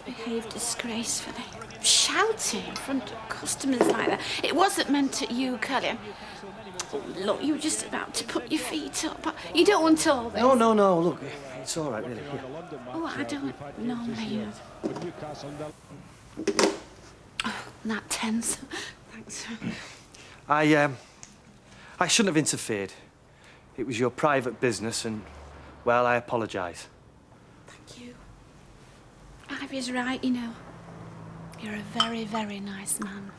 I behaved disgracefully. Shouting in front of customers like that. It wasn't meant at you, Curly. Oh, look, you were just about to put your feet up. You don't want all this. No, no, no, look, it's all right, really. Here. Oh, I don't normally. Oh, that tense. Thanks. I, um, I shouldn't have interfered. It was your private business, and, well, I apologise. Thank you. Ivy's right, you know. You're a very, very nice man.